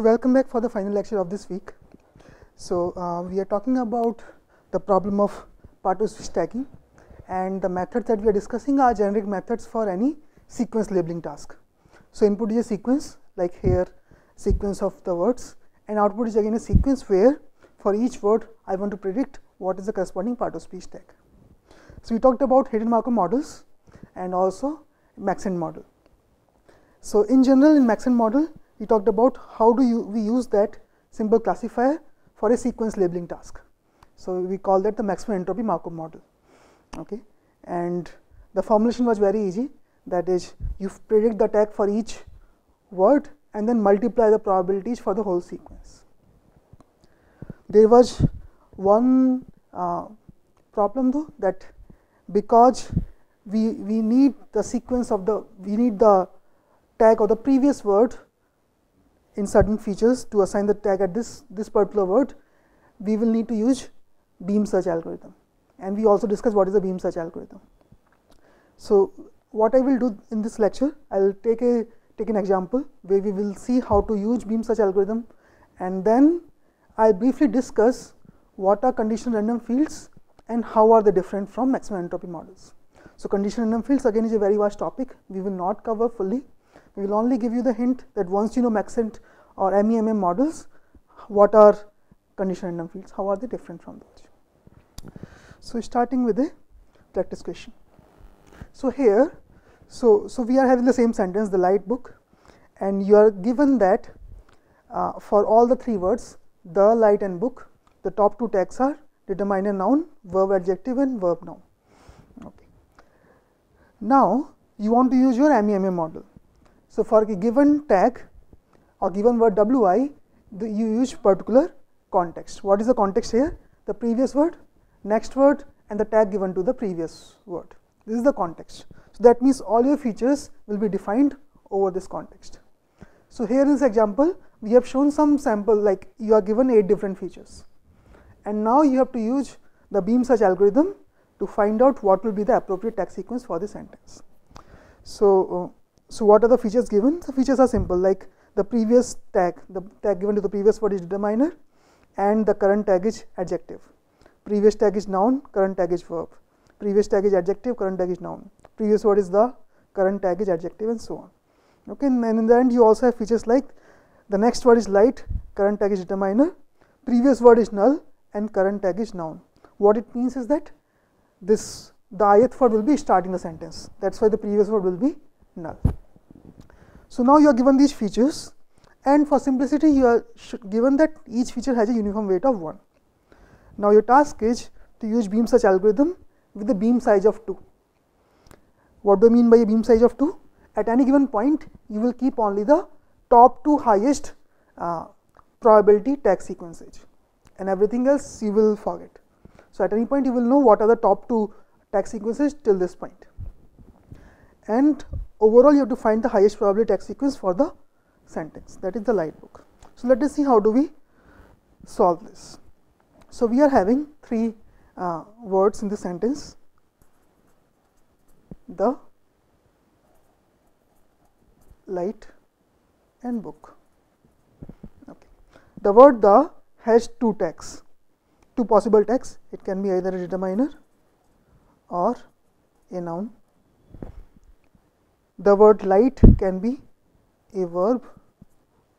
So, welcome back for the final lecture of this week. So, uh, we are talking about the problem of part of speech tagging and the methods that we are discussing are generic methods for any sequence labeling task. So, input is a sequence like here sequence of the words and output is again a sequence where for each word I want to predict what is the corresponding part of speech tag. So, we talked about hidden Markov models and also Maxent model. So, in general in Maxent model we talked about how do you we use that simple classifier for a sequence labeling task. So, we call that the maximum entropy Markov model okay. and the formulation was very easy that is you predict the tag for each word and then multiply the probabilities for the whole sequence. There was one uh, problem though that because we, we need the sequence of the we need the tag of the previous word in certain features to assign the tag at this, this particular word, we will need to use beam search algorithm and we also discuss what is the beam search algorithm. So, what I will do in this lecture, I will take a take an example where we will see how to use beam search algorithm and then I will briefly discuss what are conditional random fields and how are they different from maximum entropy models. So, conditional random fields again is a very vast topic, we will not cover fully, we will only give you the hint that once you know Maxent or MEMM models, what are conditional random fields, how are they different from those. So, starting with a practice question. So, here, so, so we are having the same sentence the light book and you are given that uh, for all the three words the light and book the top two tags are determiner noun, verb adjective and verb noun. Okay. Now, you want to use your MEMM model. So, for a given tag or given word wi, the, you use particular context. What is the context here? The previous word, next word and the tag given to the previous word. This is the context. So, that means all your features will be defined over this context. So, here in this example, we have shown some sample like you are given 8 different features and now you have to use the beam search algorithm to find out what will be the appropriate tag sequence for the sentence. So, uh, so, what are the features given? The features are simple like the previous tag, the tag given to the previous word is determiner and the current tag is adjective. Previous tag is noun, current tag is verb. Previous tag is adjective, current tag is noun. Previous word is the, current tag is adjective and so on. Okay, and in the end you also have features like the next word is light, current tag is determiner, previous word is null and current tag is noun. What it means is that this the ith word will be starting the sentence. That is why the previous word will be null. So, now you are given these features and for simplicity you are given that each feature has a uniform weight of 1. Now, your task is to use beam search algorithm with a beam size of 2. What do I mean by a beam size of 2? At any given point you will keep only the top two highest uh, probability tag sequences and everything else you will forget. So, at any point you will know what are the top two tag sequences till this point and overall you have to find the highest probability tag sequence for the sentence that is the light book. So, let us see how do we solve this. So, we are having three uh, words in the sentence the light and book. Okay. The word the has two tags, two possible tags. It can be either a determiner or a noun the word light can be a verb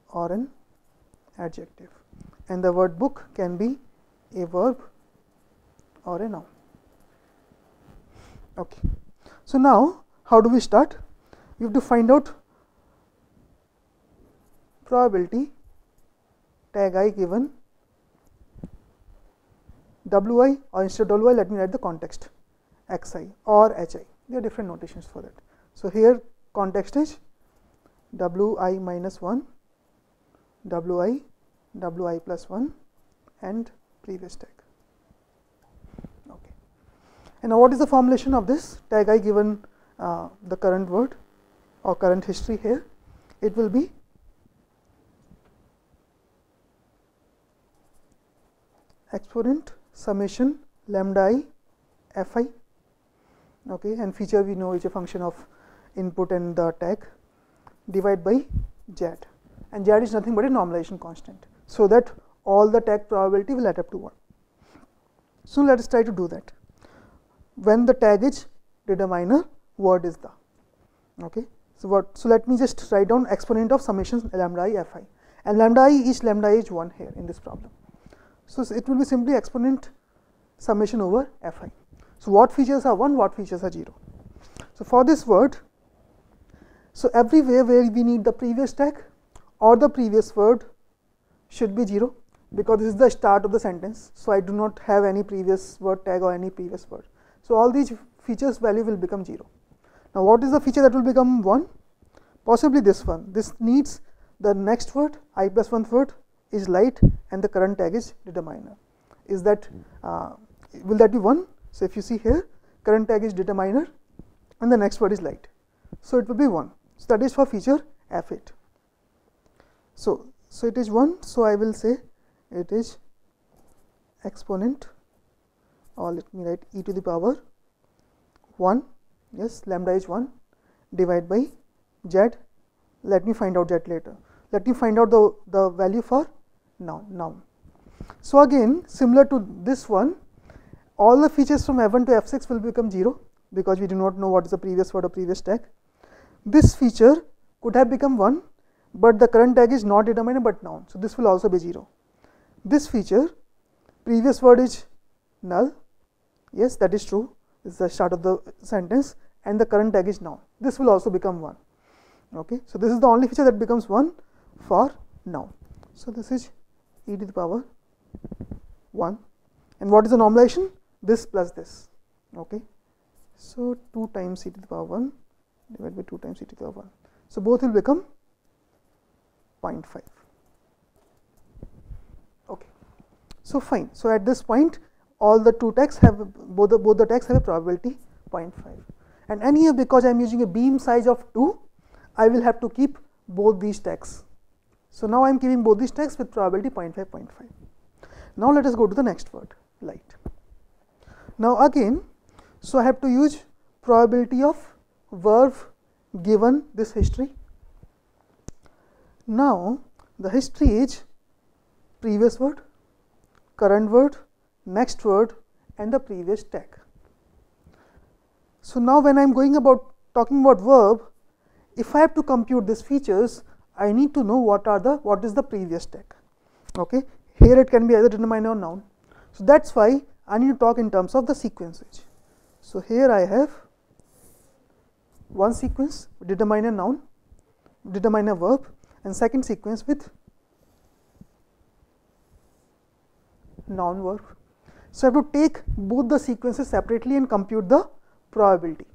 or an adjective and the word book can be a verb or a noun. Okay. So, now how do we start? We have to find out probability tag i given w i or instead of w i let me write the context x i or h i there are different notations for that. So, here context is w i minus 1, w i, w i plus 1 and previous tag. Okay. And now, what is the formulation of this tag i given uh, the current word or current history here? It will be exponent summation lambda i f i okay, and feature we know is a function of input and the tag divide by z and z is nothing but a normalization constant. So, that all the tag probability will add up to 1. So, let us try to do that when the tag is determiner word is the. Okay. So, what so let me just write down exponent of summation lambda i f i and lambda i is lambda i is 1 here in this problem. So, it will be simply exponent summation over f i. So, what features are 1 what features are 0. So, for this word so everywhere where we need the previous tag or the previous word should be 0 because this is the start of the sentence. So, I do not have any previous word tag or any previous word. So, all these features value will become 0. Now, what is the feature that will become 1? Possibly this one. This needs the next word i plus 1 word is light and the current tag is determiner. Is that uh, will that be 1? So, if you see here current tag is determiner and the next word is light. So, it will be 1. So, that is for feature f 8. So, so it is 1. So, I will say it is exponent or let me write e to the power 1 yes lambda is 1 divided by z let me find out z later let me find out the the value for now now. so again similar to this one all the features from f1 to f6 will become 0 because we do not know what is the previous word or previous tag this feature could have become 1 but the current tag is not determined but noun so this will also be 0 this feature previous word is null. Yes that is true. This is the start of the sentence and the current tag is noun this will also become 1 okay. So this is the only feature that becomes 1 for noun so this is e to the power 1 and what is the normalization this plus this. Okay. So 2 times e to the power 1 divided by 2 times e to the power 1 so both will become 0.5 okay so fine so at this point all the two tags have both the both the tags have a probability 0.5 and here because I am using a beam size of 2 I will have to keep both these tags. So, now I am keeping both these tags with probability 0.5 0.5. Now, let us go to the next word light. Now, again so I have to use probability of verb given this history. Now, the history is previous word, current word, next word and the previous tag. So, now when I am going about talking about verb, if I have to compute these features, I need to know what are the what is the previous tag. Okay. Here it can be either determiner or noun. So, that is why I need to talk in terms of the sequences. So, here I have one sequence determiner noun, determiner verb and second sequence with noun verb. So, I have to take both the sequences separately and compute the probability.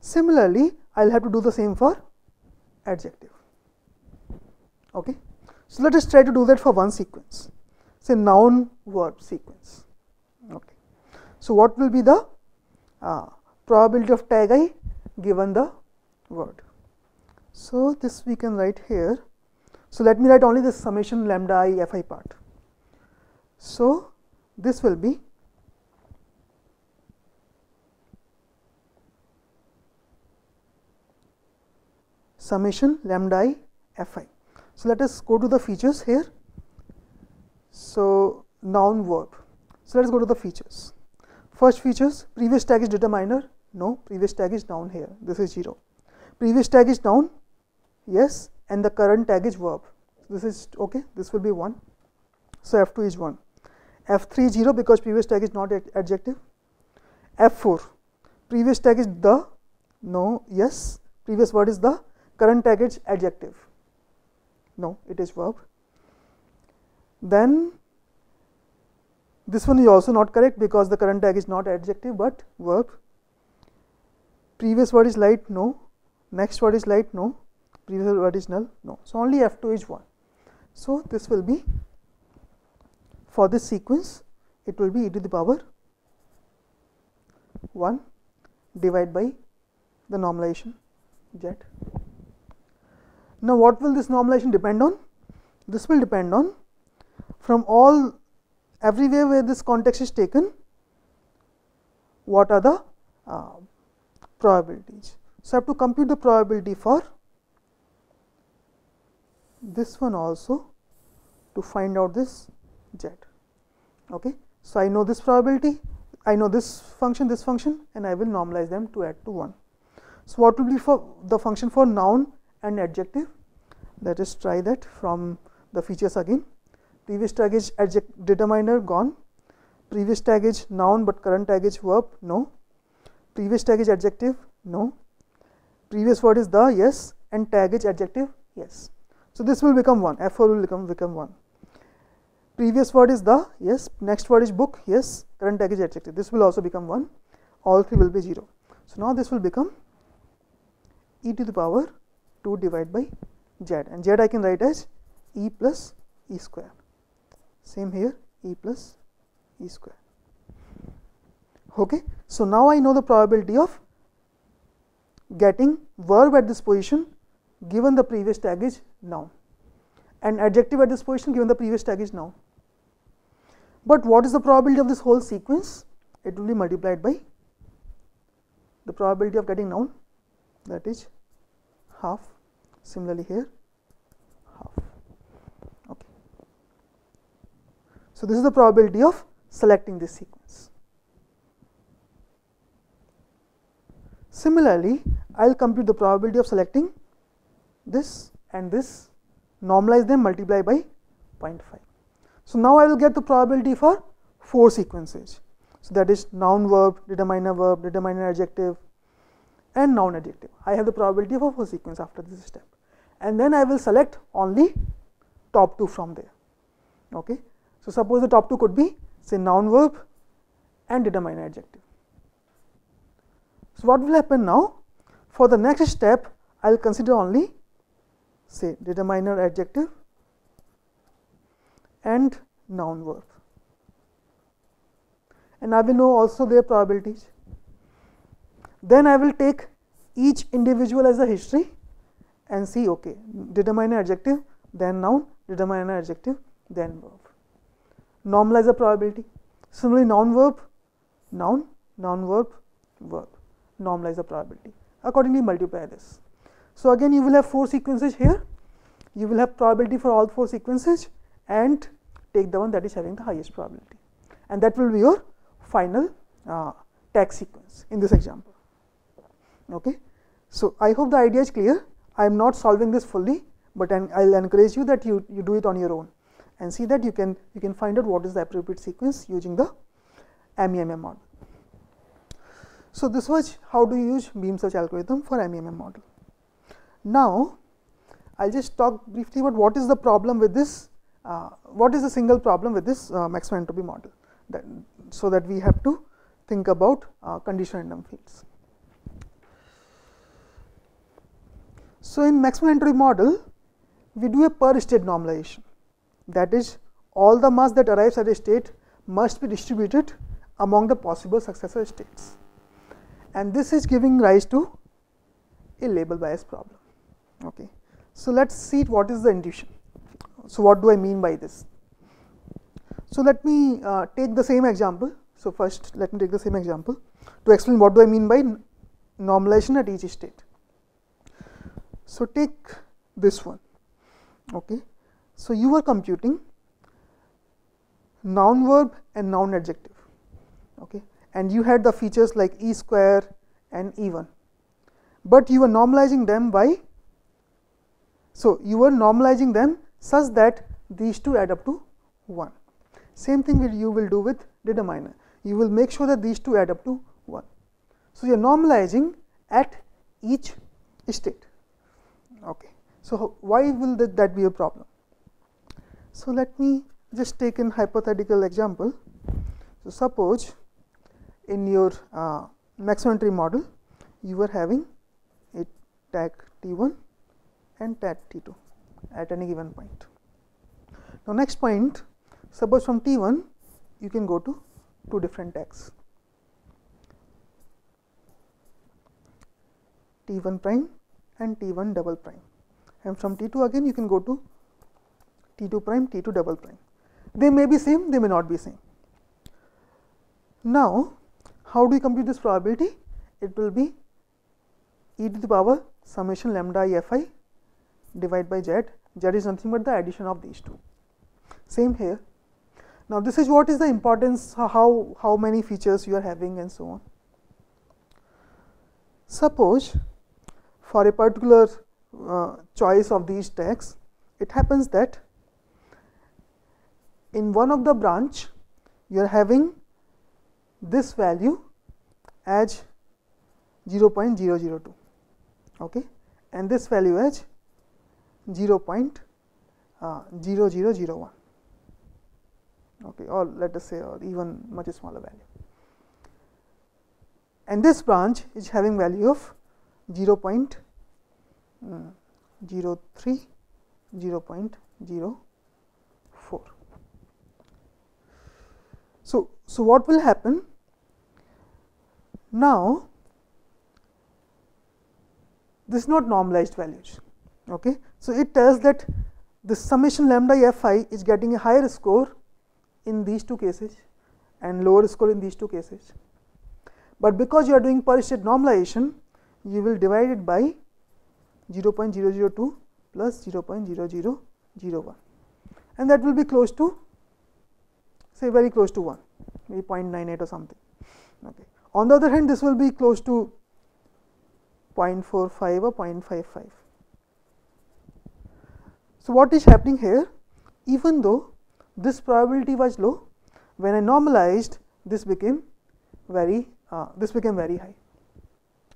Similarly, I will have to do the same for adjective. Okay. So, let us try to do that for one sequence say noun verb sequence. Okay. So, what will be the uh, probability of tag i given the word. So, this we can write here. So, let me write only this summation lambda i f i part. So, this will be summation lambda i f i. So, let us go to the features here. So, noun verb. So, let us go to the features. First features previous tag is determiner no previous tag is noun here. This is 0. Previous tag is noun. yes and the current tag is verb. This is okay this will be 1. So, f 2 is 1 f 3 is 0 because previous tag is not adjective. F 4 previous tag is the. No yes. Previous word is the. Current tag is adjective. No it is verb. Then this one is also not correct because the current tag is not adjective but verb previous word is light no next word is light no previous word is null no so only f2 is 1 so this will be for this sequence it will be e to the power 1 divided by the normalization z. Now, what will this normalization depend on? This will depend on from all everywhere where this context is taken what are the uh, probabilities. So, I have to compute the probability for this one also to find out this z. Okay. So, I know this probability, I know this function, this function and I will normalize them to add to 1. So, what will be for the function for noun and adjective? Let us try that from the features again. Previous tag is adjective determiner gone, previous tag is noun but current tag is verb no, previous tag is adjective no, previous word is the yes and tag is adjective yes. So, this will become 1 F4 will become become 1 previous word is the yes. Next word is book yes. Current tag is adjective this will also become 1 all three will be 0 so now this will become e to the power 2 divided by z and z i can write as e plus e square. Same here e plus e square okay? So now i know the probability of getting verb at this position given the previous tag is noun and adjective at this position given the previous tag is noun but what is the probability of this whole sequence? It will be multiplied by the probability of getting noun that is half similarly here half. Okay. So this is the probability of selecting this sequence similarly i'll compute the probability of selecting this and this normalize them multiply by 0.5 so, now I will get the probability for 4 sequences. So, that is noun verb, determiner verb, determiner adjective and noun adjective. I have the probability of a 4 sequence after this step and then I will select only top 2 from there. Okay. So, suppose the top 2 could be say noun verb and determiner adjective. So, what will happen now? For the next step, I will consider only say determiner adjective and noun verb. And I will know also their probabilities. Then I will take each individual as a history and see okay determiner adjective then noun determiner adjective then verb. Normalize the probability. Similarly, noun verb noun noun verb verb normalize the probability accordingly multiply this. So, again you will have 4 sequences here you will have probability for all 4 sequences and take the one that is having the highest probability and that will be your final uh, tag sequence in this example. Okay. So, I hope the idea is clear. I am not solving this fully, but I will encourage you that you, you do it on your own and see that you can you can find out what is the appropriate sequence using the MEMM model. So, this was how do you use beam search algorithm for MEMM model. Now, I will just talk briefly about what is the problem with this uh, what is the single problem with this uh, maximum entropy model that, so that we have to think about uh, conditional random fields. So, in maximum entropy model we do a per state normalization that is all the mass that arrives at a state must be distributed among the possible successor states and this is giving rise to a label bias problem. Okay. So, let us see what is the intuition. So, what do I mean by this? So, let me uh, take the same example. So, first let me take the same example to explain what do I mean by normalization at each state. So, take this one. Okay. So, you are computing noun verb and noun adjective okay. And you had the features like e square and e1, but you are normalizing them by so you are normalizing them such that these two add up to 1. Same thing you will do with determiner. You will make sure that these two add up to 1. So, you are normalizing at each state. Okay. So, why will that, that be a problem? So, let me just take an hypothetical example. So, suppose in your uh, maximum entropy model, you are having a tag T 1 and tag T 2 at any given point. Now, next point suppose from T 1 you can go to two different tags T 1 prime and T 1 double prime and from T 2 again you can go to T 2 prime T 2 double prime. They may be same they may not be same. Now, how do we compute this probability? It will be e to the power summation lambda i f i divided by z z is nothing but the addition of these two. Same here. Now, this is what is the importance, how, how many features you are having and so on. Suppose for a particular uh, choice of these tags, it happens that in one of the branch you are having this value as 0.002 okay, and this value as 0.0001 uh, okay, or let us say or even much smaller value. And this branch is having value of 0 0.03, 0 0.04. So, so what will happen now? This is not normalized values. Okay. So, it tells that the summation lambda f i is getting a higher score in these two cases and lower score in these two cases. But because you are doing per state normalization, you will divide it by 0.002 plus 0.0001 and that will be close to say very close to 1 maybe 0.98 or something. Okay. On the other hand this will be close to 0.45 or 0.55. So, what is happening here even though this probability was low when I normalized this became very uh, this became very high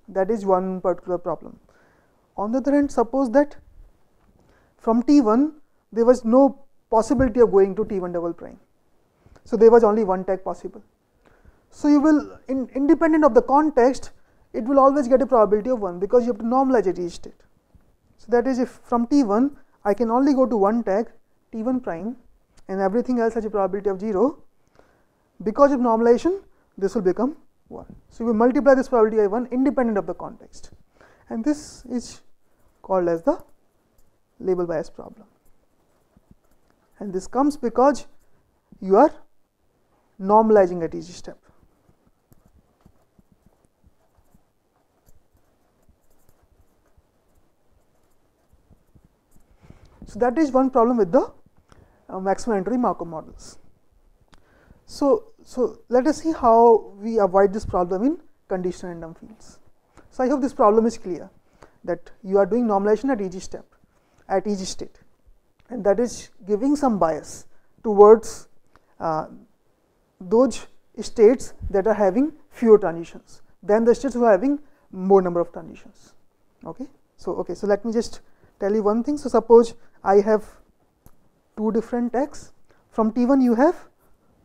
that is one particular problem. On the other hand suppose that from T 1 there was no possibility of going to T 1 double prime. So, there was only one tag possible. So, you will in, independent of the context it will always get a probability of 1 because you have to normalize at each state. So, that is if from T 1 I can only go to one tag T 1 prime and everything else has a probability of 0 because of normalization this will become 1. So, we multiply this probability by 1 independent of the context and this is called as the label bias problem and this comes because you are normalizing at each step. So, that is one problem with the uh, maximum entropy Markov models. So, so let us see how we avoid this problem in conditional random fields. So, I hope this problem is clear that you are doing normalization at each step at each state and that is giving some bias towards uh, those states that are having fewer transitions than the states who are having more number of transitions. Okay. So, okay. so let me just tell you one thing. So, suppose I have two different x from T 1 you have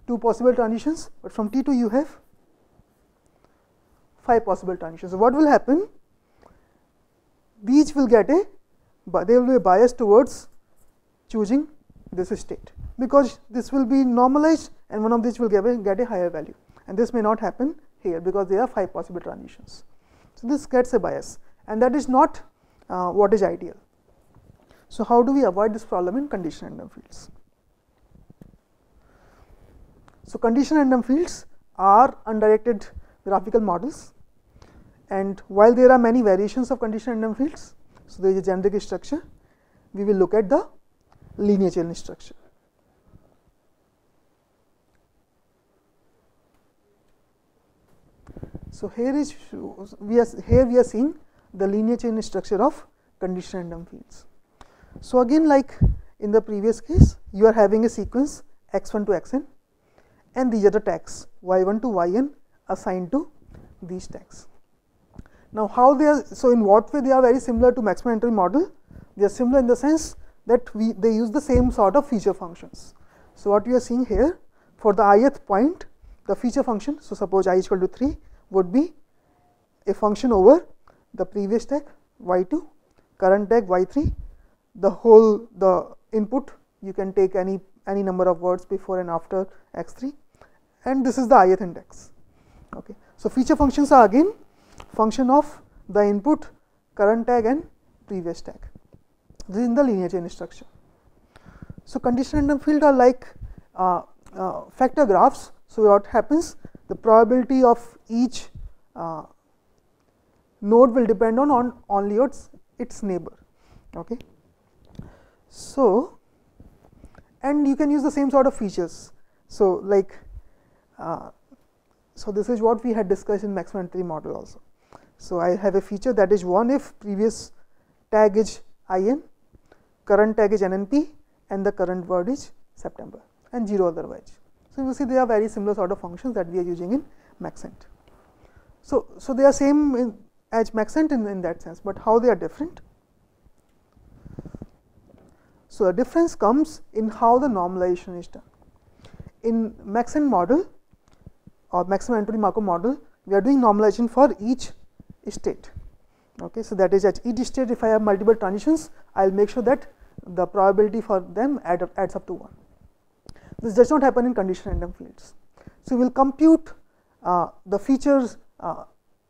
two possible transitions, but from T 2 you have five possible transitions. So, what will happen? These will get a, but they will be biased towards choosing this state because this will be normalized and one of these will get a, get a higher value and this may not happen here because there are 5 possible transitions. So, this gets a bias and that is not uh, what is ideal. So, how do we avoid this problem in condition random fields? So, condition random fields are undirected graphical models and while there are many variations of condition random fields, so there is a generic structure, we will look at the linear chain structure. So, here is we are here we are seeing the linear chain structure of condition random fields. So, again like in the previous case you are having a sequence x 1 to x n and these are the tags y 1 to y n assigned to these tags. Now, how they are so in what way they are very similar to maximum entropy model they are similar in the sense that we they use the same sort of feature functions. So, what we are seeing here for the ith point the feature function. So, suppose i is equal to 3 would be a function over the previous tag y 2 current tag y 3 the whole the input you can take any any number of words before and after x 3 and this is the ith index. Okay. So, feature functions are again function of the input current tag and previous tag this is in the linear chain structure. So, condition random field are like uh, uh, factor graphs. So, what happens the probability of each uh, node will depend on, on only its its neighbor. Okay. So, and you can use the same sort of features. So, like uh, so this is what we had discussed in maximum model also. So, I have a feature that is 1 if previous tag is in, current tag is nnp and the current word is September and 0 otherwise. So, you see they are very similar sort of functions that we are using in maxent. So, so they are same in, as maxent in, in that sense, but how they are different? So, the difference comes in how the normalization is done. In maxent model or maximum entropy Markov model, we are doing normalization for each state. Okay, so that is at each state if I have multiple transitions, I will make sure that the probability for them adds up to 1. This does not happen in condition random fields. So, we will compute uh, the features uh,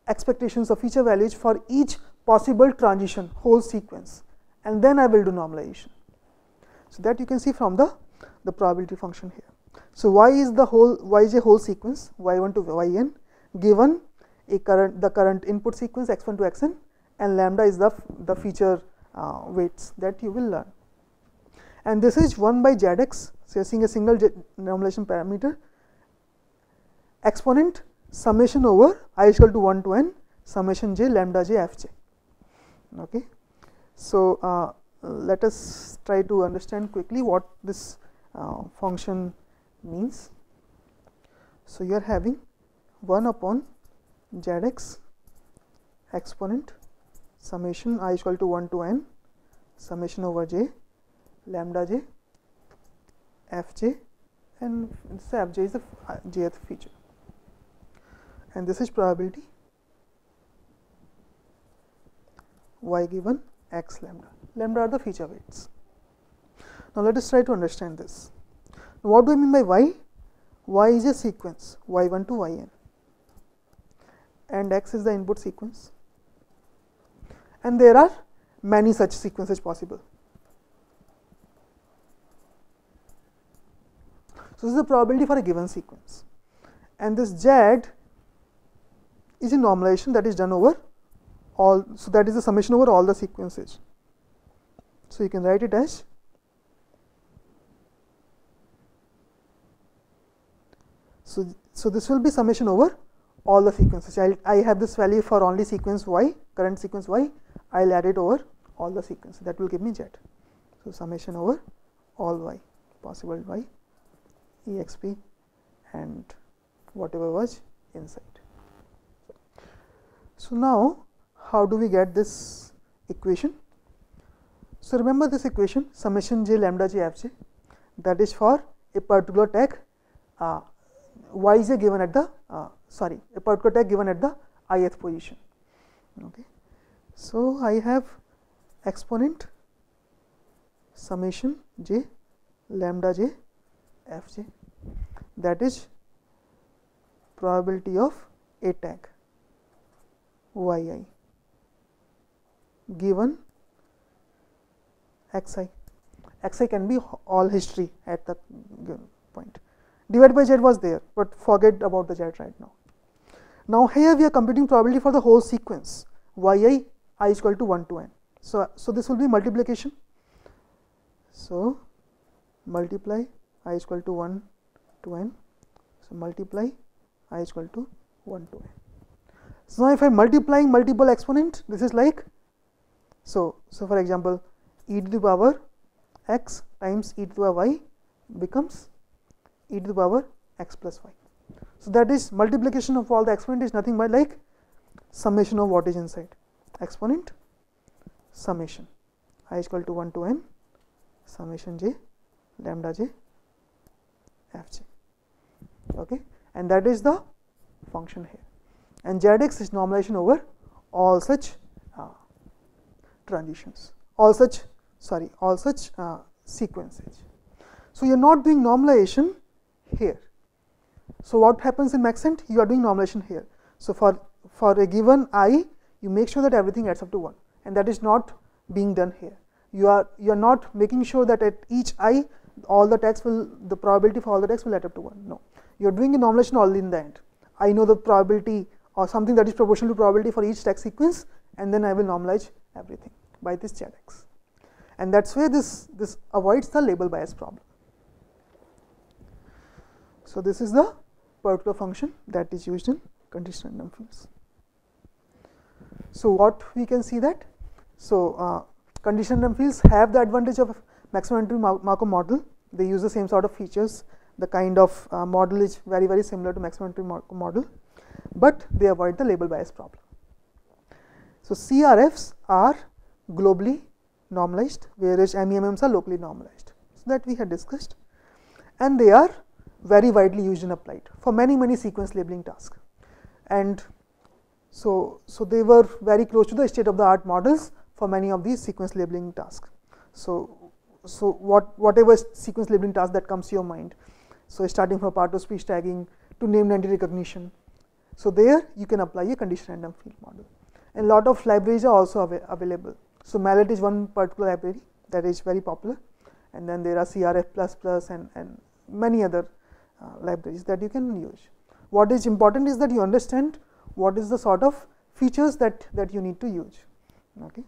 expectations of feature values for each possible transition whole sequence and then I will do normalization. So, that you can see from the, the probability function here. So, y is the whole y is a whole sequence y1 to yn given a current the current input sequence x1 to xn and lambda is the, the feature uh, weights that you will learn. And this is 1 by zx, so you are seeing a single normalization parameter exponent summation over i is equal to 1 to n summation j lambda j f j. Okay. So, uh, let us try to understand quickly what this uh, function means. So, you are having 1 upon z x exponent summation i is equal to 1 to n summation over j lambda j f j and this f j is the jth uh, feature and this is probability y given x lambda. Lambda are the feature weights. Now, let us try to understand this. What do I mean by y? y is a sequence y1 to yn and x is the input sequence and there are many such sequences possible. So, this is the probability for a given sequence and this z is a normalization that is done over all. So, that is the summation over all the sequences. So, you can write it as so, so this will be summation over all the sequences. I'll, I have this value for only sequence y, current sequence y, I will add it over all the sequences that will give me z. So, summation over all y possible y, exp and whatever was inside. So, now how do we get this equation? So, remember this equation summation j lambda j f j that is for a particular tag uh, y is given at the uh, sorry a particular tag given at the ith position. Okay. So, I have exponent summation j lambda j f j that is probability of a tag y i given x i x i can be all history at the point divided by z was there, but forget about the z right now. Now, here we are computing probability for the whole sequence y i i is equal to 1 to n. So, so this will be multiplication. So, multiply i is equal to 1 to n. So, multiply i is equal to 1 to n. So, now if I am multiplying multiple exponent, this is like so. So, for example, e to the power x times e to the power y becomes e to the power x plus y. So, that is multiplication of all the exponent is nothing but like summation of what is inside exponent summation i is equal to 1 to n summation j lambda j f j okay and that is the function here and zx is normalization over all such uh, transitions all such sorry all such uh, sequences. So, you are not doing normalization here. So, what happens in maxent you are doing normalization here. So, for for a given i you make sure that everything adds up to 1 and that is not being done here. You are you are not making sure that at each i all the tags will the probability for all the tags will add up to 1 no you are doing a normalization only in the end. I know the probability or something that is proportional to probability for each tag sequence and then I will normalize everything by this ZX. and that's where this, this avoids the label bias problem. So, this is the particular function that is used in conditional random fields. So, what we can see that? So, uh, conditional random fields have the advantage of maximum entropy Markov model, they use the same sort of features, the kind of uh, model is very very similar to maximum entropy Markov model, but they avoid the label bias problem. So, CRFs are globally normalized, whereas MEMMs are locally normalized. So, that we had discussed and they are very widely used and applied for many many sequence labeling tasks. And so, so they were very close to the state of the art models for many of these sequence labeling tasks. So, so what whatever sequence labeling task that comes to your mind. So, starting from part of speech tagging to named entity recognition. So, there you can apply a conditional random field model and lot of libraries are also av available. So, Mallet is one particular library that is very popular and then there are CRF and, and many other uh, libraries that you can use. What is important is that you understand what is the sort of features that, that you need to use okay.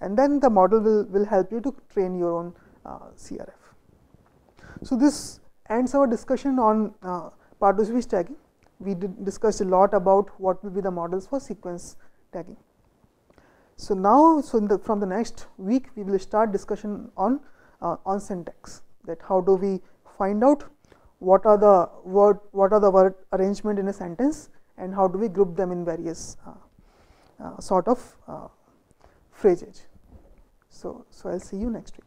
and then the model will, will help you to train your own CRF. So, this ends our discussion on uh, speech tagging. We discussed a lot about what will be the models for sequence tagging. So, now so the, from the next week we will start discussion on uh, on syntax that how do we find out what are the word what are the word arrangement in a sentence and how do we group them in various uh, uh, sort of uh, phrases. So, so I will see you next week.